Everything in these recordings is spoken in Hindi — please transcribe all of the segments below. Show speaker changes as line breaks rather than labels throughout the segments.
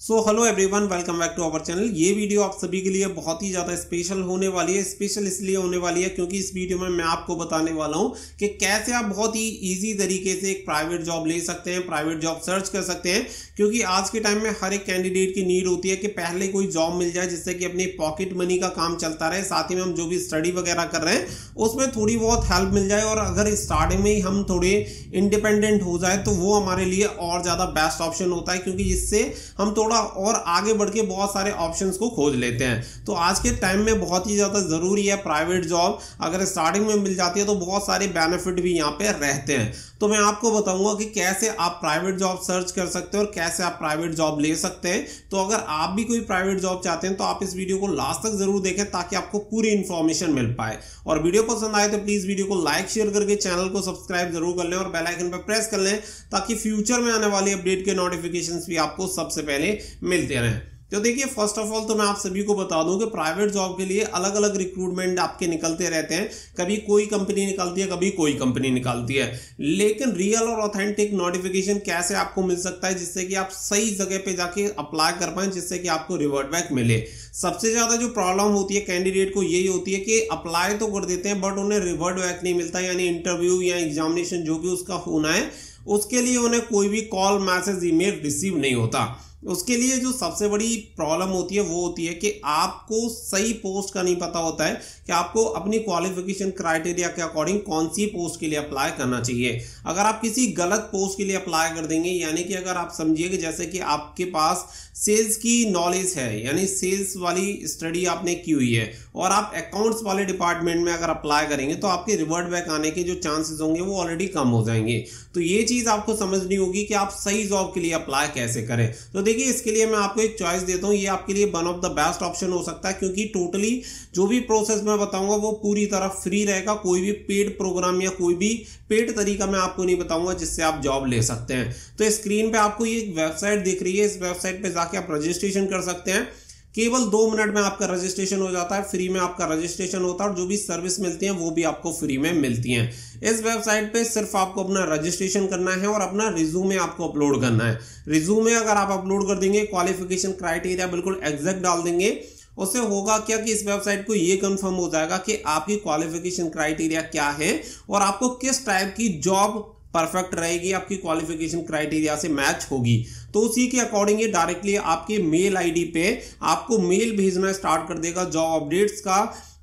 So hello everyone welcome back to our channel ये वीडियो आप सभी के लिए बहुत ही ज़्यादा स्पेशल होने वाली है स्पेशल इसलिए होने वाली है क्योंकि इस वीडियो में मैं आपको बताने वाला हूँ कि कैसे आप बहुत ही इजी तरीके से एक प्राइवेट जॉब ले सकते हैं प्राइवेट जॉब सर्च कर सकते हैं, क्योंकि आज के टाइम में हर एक कैंडिडेट की नीड होती है कि पहले कोई जॉब मिल जाए जिससे कि अपनी पॉकेट मनी का काम चलता रहे, साथ ही में हम जो भी स्टडी वगैरह कर रहे हैं, उसमें थोड़ी बहुत हेल्प मिल जाए और अगर स्टार्टिंग में ही हम थोड़े इंडिपेंडेंट हो जाए तो वो हमारे लिए और ज़्यादा बेस्ट ऑप्शन होता है, क्योंकि जिससे हम और आगे बढ़ के बहुत सारे ऑप्शन को खोज लेते हैं। तो आज के टाइम में बहुत ही ज़्यादा ज़रूरी है प्राइवेट जॉब अगर स्टार्टिंग में मिल जाती है तो बहुत सारे बेनिफिट भी यहाँ पे रहते हैं। तो मैं आपको बताऊँगा कि कैसे आप प्राइवेट जॉब सर्च कर सकते हैं और कैसे आप प्राइवेट जॉब ले सकते हैं। तो अगर आप भी कोई प्राइवेट जॉब चाहते हैं तो आप इस वीडियो को लास्ट तक ज़रूर देखें ताकि आपको पूरी इंफॉर्मेशन मिल पाए। और वीडियो पसंद आए तो प्लीज़ वीडियो को लाइक शेयर करके चैनल को सब्सक्राइब ज़रूर कर लें और बेलाइकन पर प्रेस कर लें ताकि फ्यूचर में आने वाली अपडेट के नोटिफिकेशन भी आपको सबसे पहले मिलते रहें। तो देखिए फ़र्स्ट ऑफ़ ऑल तो मैं आप सभी को बता दूँ कि प्राइवेट जॉब के लिए अलग अलग रिक्रूटमेंट आपके निकलते रहते हैं। कभी कोई कंपनी निकलती है, कभी कोई कंपनी निकलती है। लेकिन रियल और ऑथेंटिक नोटिफिकेशन कैसे आपको मिल सकता है, जिससे कि आप सही जगह पे जाके अप्लाई कर पाए, जिससे कि आपको रिवर्ट बैक मिले। सबसे ज़्यादा जो प्रॉब्लम होती है कैंडिडेट को, यही होती है कि अप्लाई तो कर देते हैं बट उन्हें रिवर्ट बैक नहीं मिलता, यानी इंटरव्यू या एग्जामिनेशन जो भी उसका होना है, उसके लिए उन्हें कोई भी कॉल मैसेज ईमेल रिसीव नहीं होता। उसके लिए जो सबसे बड़ी प्रॉब्लम होती है, वो होती है कि आपको सही पोस्ट का नहीं पता होता है कि आपको अपनी क्वालिफिकेशन क्राइटेरिया के अकॉर्डिंग कौन सी पोस्ट के लिए अप्लाई करना चाहिए। अगर आप किसी गलत पोस्ट के लिए अप्लाई कर देंगे, यानी कि अगर आप समझिए कि जैसे कि आपके पास सेल्स की नॉलेज है, यानी सेल्स वाली स्टडी आपने की हुई है, और आप अकाउंट्स वाले डिपार्टमेंट में अगर अप्लाई करेंगे तो आपके रिवर्ट बैक आने के जो चांसेस होंगे, वो ऑलरेडी कम हो जाएँगे। तो ये चीज़ आपको समझनी होगी कि आप सही जॉब के लिए अप्लाई कैसे करें। तो देखिए, इसके लिए मैं आपको एक चॉइस देता हूँ। ये आपके लिए one of the best option हो सकता है, क्योंकि टोटली जो भी प्रोसेस मैं बताऊँगा, वो पूरी तरह फ्री रहेगा। कोई भी पेड प्रोग्राम या कोई भी पेड तरीका मैं आपको नहीं बताऊँगा, जिससे आप जॉब ले सकते हैं। तो स्क्रीन पर आपको ये वेबसाइट दिख रही है। इस वेबसाइट पर जाके आप रजिस्ट्रेशन कर सकते हैं। केवल दो मिनट में आपका रजिस्ट्रेशन हो जाता है, फ्री में आपका रजिस्ट्रेशन होता है और जो भी सर्विस मिलती है, वो भी आपको फ्री में मिलती है। इस वेबसाइट पे सिर्फ़ आपको अपना रजिस्ट्रेशन करना है और अपना रिज्यूमे आपको अपलोड करना है। रिज्यूमे अगर आप अपलोड कर देंगे क्वालिफिकेशन क्राइटेरिया बिल्कुल एग्जैक्ट डाल देंगे, उससे होगा क्या कि इस वेबसाइट को ये कंफर्म हो जाएगा कि आपकी क्वालिफिकेशन क्राइटेरिया क्या है और आपको किस टाइप की जॉब परफेक्ट रहेगी, आपकी क्वालिफिकेशन क्राइटेरिया से मैच होगी। तो उसी के अकॉर्डिंग ये डायरेक्टली आपके मेल आईडी पे आपको मेल भेजना स्टार्ट कर देगा जॉब अपडेट्स का।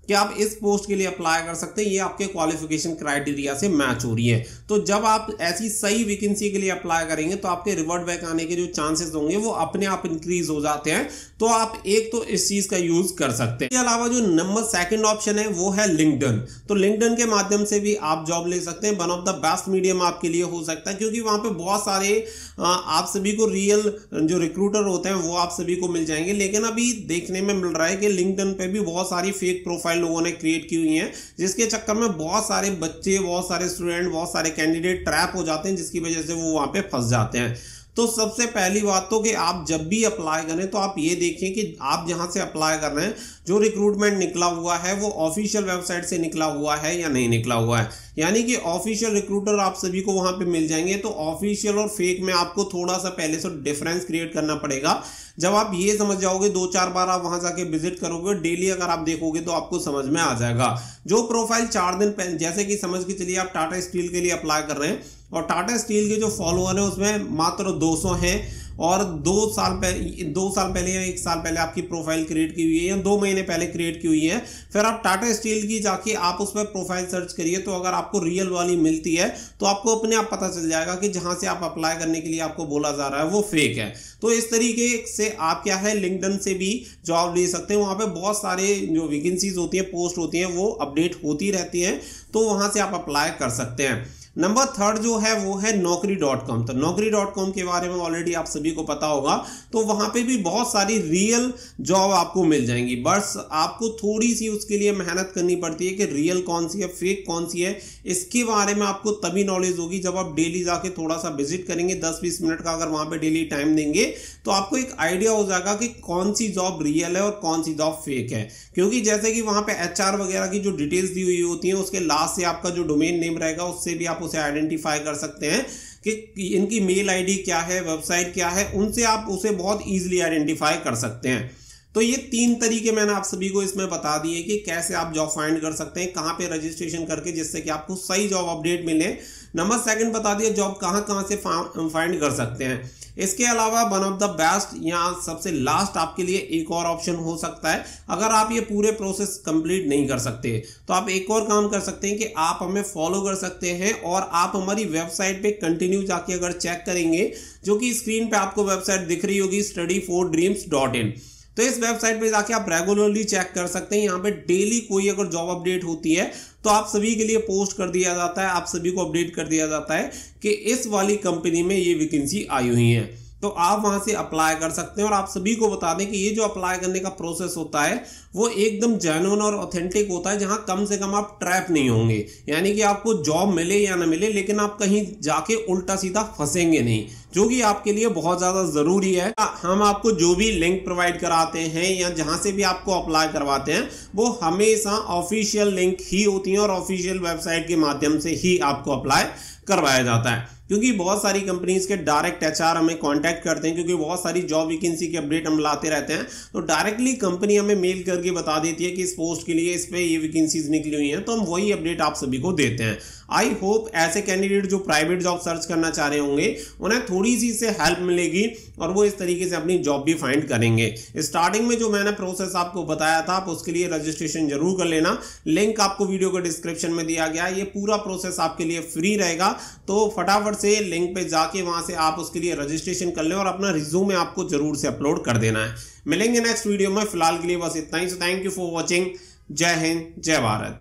कि आप इस पोस्ट के लिए अप्लाई कर सकते हैं, ये आपके क्वालिफिकेशन क्राइटेरिया से मैच हो रही है। तो जब आप ऐसी सही वैकेंसी के लिए अप्लाई करेंगे तो आपके रिवर्ट बैक आने के जो चांसेस होंगे, वो अपने आप इंक्रीज हो जाते हैं। तो आप एक तो इस चीज़ का यूज़ कर सकते हैं। इसके अलावा जो नंबर सेकंड ऑप्शन है, वो है लिंकडन तो लिंकडन के माध्यम से भी आप जॉब ले सकते हैं। One of the best medium आपके लिए हो सकता है, क्योंकि वहाँ पे बहुत सारे आप सभी को रियल जो रिक्रूटर होते हैं, वो आप सभी को मिल जाएँगे। लेकिन अभी देखने में मिल रहा है कि लिंकडन पे भी बहुत सारी फेक प्रोफ़ाइल लोगों ने क्रिएट की हुई है, जिसके चक्कर में बहुत सारे बच्चे, बहुत सारे स्टूडेंट बहुत सारे कैंडिडेट ट्रैप हो जाते हैं, जिसकी वजह से वो वहाँ पे फंस जाते हैं। तो सबसे पहली बात तो कि आप जब भी अप्लाई करें तो आप ये देखें कि आप जहाँ से अप्लाई कर रहे हैं, जो रिक्रूटमेंट निकला हुआ है, वो ऑफिशियल वेबसाइट से निकला हुआ है या नहीं निकला हुआ है। यानी कि ऑफिशियल रिक्रूटर आप सभी को वहाँ पे मिल जाएँगे तो ऑफिशियल और फेक में आपको थोड़ा सा पहले से डिफरेंस क्रिएट करना पड़ेगा। जब आप ये समझ जाओगे दो चार बार आप वहाँ जाके विज़िट करोगे डेली अगर आप देखोगे तो आपको समझ में आ जाएगा। जो प्रोफ़ाइल चार दिन जैसे कि समझ के चलिए आप टाटा स्टील के लिए अप्लाई कर रहे हैं और टाटा स्टील के जो फॉलोअर हैं, उसमें मात्र 200 हैं। और दो साल पहले दो साल पहले या एक साल पहले आपकी प्रोफ़ाइल क्रिएट की हुई है, या दो महीने पहले क्रिएट की हुई है। फिर आप टाटा स्टील की जाके आप उस पर प्रोफ़ाइल सर्च करिए तो अगर आपको रियल वाली मिलती है तो आपको अपने आप पता चल जाएगा कि जहाँ से आप अप्लाई करने के लिए आपको बोला जा रहा है, वो फेक है। तो इस तरीके से आप क्या है लिंकडन से भी जॉब ले सकते हैं। वहाँ पर बहुत सारे जो वैकेंसीज होती हैं पोस्ट होती हैं, वो अपडेट होती रहती हैं तो वहाँ से आप अप्लाई कर सकते हैं। नंबर थर्ड जो है, वो है नौकरी डॉट कॉम तो नौकरी डॉट कॉम के बारे में ऑलरेडी आप सभी को पता होगा। तो वहाँ पे भी बहुत सारी रियल जॉब आपको मिल जाएँगी। बस आपको थोड़ी सी उसके लिए मेहनत करनी पड़ती है कि रियल कौन सी है फेक कौन सी है। इसके बारे में आपको तभी नॉलेज होगी जब आप डेली जाके थोड़ा सा विज़िट करेंगे। दस बीस मिनट का अगर वहाँ पर डेली टाइम देंगे तो आपको एक आइडिया हो जाएगा कि कौन सी जॉब रियल है और कौन सी जॉब फेक है। क्योंकि जैसे कि वहाँ पर एच वगैरह की जो डिटेल्स दी हुई होती है, उसके लास्ट से आपका जो डोमेन नेम रहेगा, उससे भी आप उसे आइडेंटिफाई कर सकते हैं कि इनकी मेल आईडी क्या है वेबसाइट क्या है, उनसे आप उसे बहुत ईजिली आइडेंटिफाई कर सकते हैं। तो ये तीन तरीके मैंने आप सभी को इसमें बता दिए कि कैसे आप जॉब फाइंड कर सकते हैं, कहाँ पे रजिस्ट्रेशन करके जिससे कि आपको सही जॉब अपडेट मिले। नंबर सेकंड बता दिया जॉब कहाँ कहाँ से फाइंड कर सकते हैं। इसके अलावा वन ऑफ़ द बेस्ट या सबसे लास्ट आपके लिए एक और ऑप्शन हो सकता है। अगर आप ये पूरे प्रोसेस कंप्लीट नहीं कर सकते तो आप एक और काम कर सकते हैं कि आप हमें फॉलो कर सकते हैं और आप हमारी वेबसाइट पे कंटिन्यू जाके अगर चेक करेंगे, जो कि स्क्रीन पे आपको वेबसाइट दिख रही होगी study for dreams dot in तो इस वेबसाइट पे जाके आप रेगुलरली चेक कर सकते हैं। यहाँ पे डेली कोई अगर जॉब अपडेट होती है तो आप सभी के लिए पोस्ट कर दिया जाता है, आप सभी को अपडेट कर दिया जाता है कि इस वाली कंपनी में ये वैकेंसी आई हुई है। तो आप वहाँ से अप्लाई कर सकते हैं और आप सभी को बता दें कि ये जो अप्लाई करने का प्रोसेस होता है, वो एकदम जेनुअन और ऑथेंटिक होता है, जहाँ कम से कम आप ट्रैप नहीं होंगे। यानी कि आपको जॉब मिले या ना मिले, लेकिन आप कहीं जाके उल्टा सीधा फंसेंगे नहीं। जो कि आपके लिए बहुत ज़्यादा ज़रूरी है। हम आपको जो भी लिंक प्रोवाइड कराते हैं या जहाँ से भी आपको अप्लाई करवाते हैं, वो हमेशा ऑफिशियल लिंक ही होती है और ऑफिशियल वेबसाइट के माध्यम से ही आपको अप्लाई करवाया जाता है। क्योंकि बहुत सारी कंपनीज़ के डायरेक्ट एचआर हमें कांटेक्ट करते हैं, क्योंकि बहुत सारी जॉब वैकेंसी की अपडेट हम लाते रहते हैं। तो डायरेक्टली कंपनी हमें मेल करके बता देती है कि इस पोस्ट के लिए, इस पर ये वैकेंसीज निकली हुई हैं तो हम वही अपडेट आप सभी को देते हैं। आई होप ऐसे कैंडिडेट जो प्राइवेट जॉब सर्च करना चाह रहे होंगे, उन्हें थोड़ी सी से हेल्प मिलेगी और वो इस तरीके से अपनी जॉब भी फाइंड करेंगे। स्टार्टिंग में जो मैंने प्रोसेस आपको बताया था, आप उसके लिए रजिस्ट्रेशन ज़रूर कर लेना। लिंक आपको वीडियो के डिस्क्रिप्शन में दिया गया ये पूरा प्रोसेस आपके लिए फ्री रहेगा। तो फटाफट से लिंक पे जाके वहाँ से आप उसके लिए रजिस्ट्रेशन कर ले और अपना रिज्यूम आपको ज़रूर से अपलोड कर देना है। मिलेंगे नेक्स्ट वीडियो में। फ़िलहाल के लिए बस इतना ही। So thank you for watching जय हिंद, जय भारत।